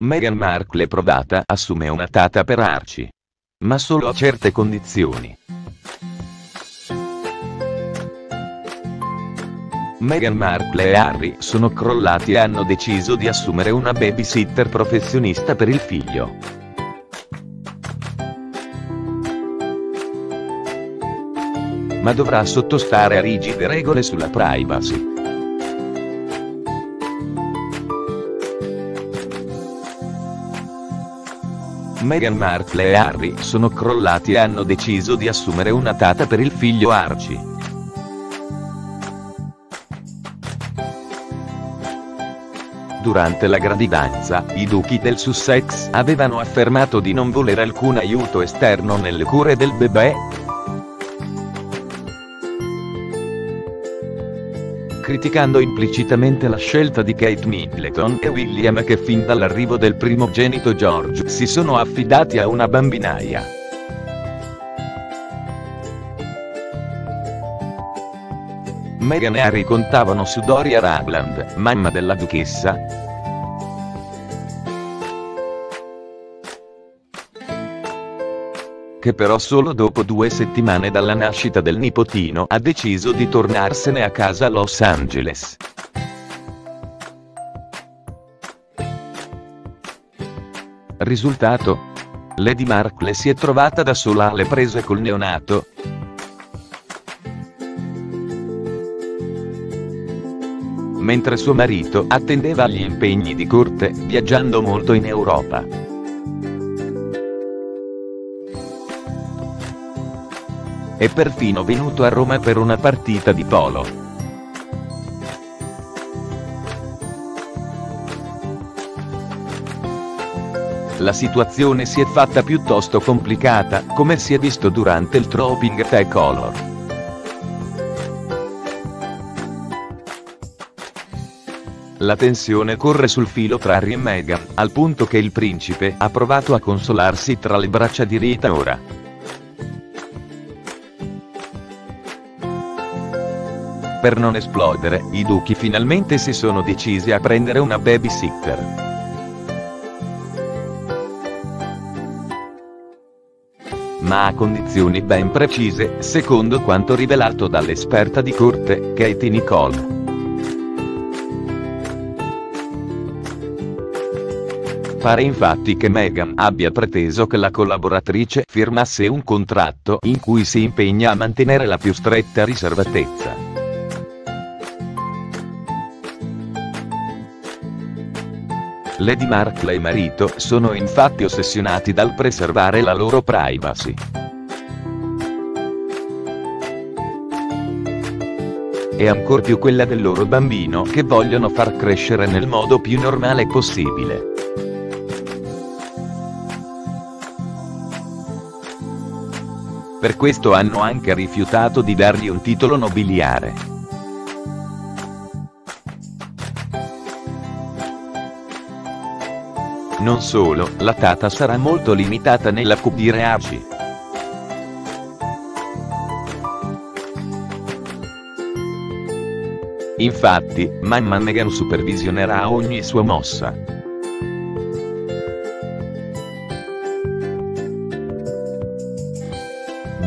Meghan Markle provata assume una tata per Archie. Ma solo a certe condizioni. Meghan Markle e Harry sono crollati e hanno deciso di assumere una babysitter professionista per il figlio. Ma dovrà sottostare a rigide regole sulla privacy. Meghan Markle e Harry sono crollati e hanno deciso di assumere una tata per il figlio Archie. Durante la gravidanza, i duchi del Sussex avevano affermato di non voler alcun aiuto esterno nelle cure del bebè, criticando implicitamente la scelta di Kate Middleton e William che fin dall'arrivo del primogenito George si sono affidati a una bambinaia. Meghan e Harry contavano su Doria Ragland, mamma della duchessa, che però solo dopo due settimane dalla nascita del nipotino ha deciso di tornarsene a casa a Los Angeles. Risultato? Lady Markle si è trovata da sola alle prese col neonato. Mentre suo marito attendeva agli impegni di corte, viaggiando molto in Europa. È perfino venuto a Roma per una partita di polo. La situazione si è fatta piuttosto complicata, come si è visto durante il Tropping Color. La tensione corre sul filo tra Harry e Meghan, al punto che il principe ha provato a consolarsi tra le braccia di Rita ora. Per non esplodere, i duchi finalmente si sono decisi a prendere una babysitter. ma a condizioni ben precise, secondo quanto rivelato dall'esperta di corte, Katie Nicole. Pare infatti che Meghan abbia preteso che la collaboratrice firmasse un contratto in cui si impegna a mantenere la più stretta riservatezza. Lady Markle e marito sono infatti ossessionati dal preservare la loro privacy. E ancor più quella del loro bambino che vogliono far crescere nel modo più normale possibile. Per questo hanno anche rifiutato di dargli un titolo nobiliare. Non solo, la tata sarà molto limitata nell'accudire Archie. Infatti, mamma Meghan supervisionerà ogni sua mossa.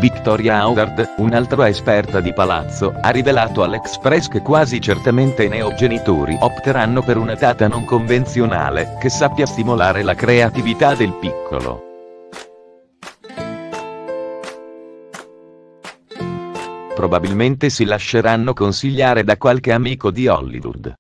Victoria Howard, un'altra esperta di palazzo, ha rivelato all'Express che quasi certamente i neogenitori opteranno per una data non convenzionale, che sappia stimolare la creatività del piccolo. Probabilmente si lasceranno consigliare da qualche amico di Hollywood.